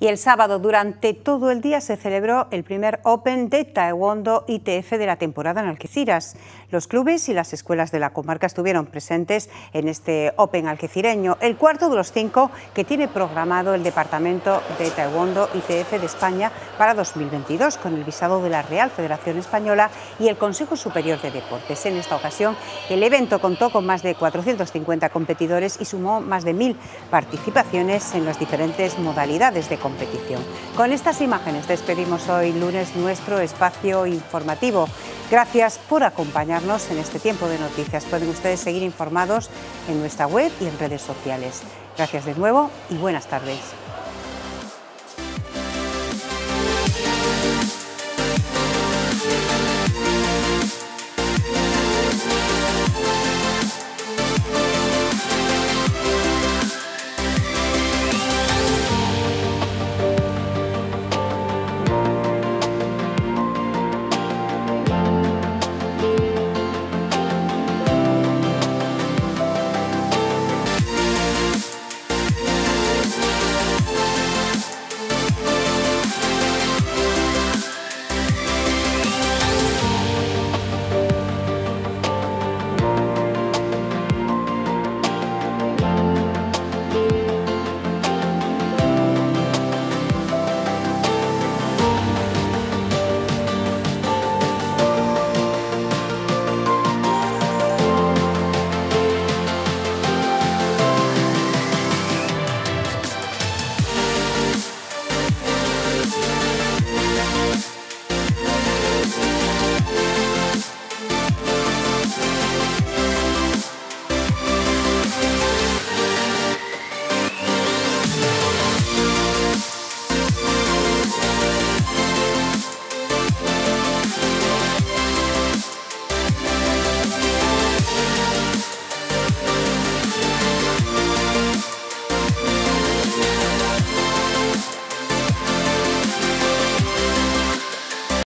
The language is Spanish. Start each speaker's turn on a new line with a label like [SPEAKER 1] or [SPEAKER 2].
[SPEAKER 1] Y el sábado, durante todo el día, se celebró el primer Open de Taekwondo ITF de la temporada en Algeciras. Los clubes y las escuelas de la comarca estuvieron presentes en este Open algecireño, el cuarto de los cinco que tiene programado el Departamento de Taekwondo ITF de España para 2022, con el visado de la Real Federación Española y el Consejo Superior de Deportes. En esta ocasión, el evento contó con más de 450 competidores y sumó más de mil participaciones en las diferentes modalidades de competición. Con estas imágenes despedimos hoy lunes nuestro espacio informativo. Gracias por acompañarnos en este tiempo de noticias. Pueden ustedes seguir informados en nuestra web y en redes sociales. Gracias de nuevo y buenas tardes.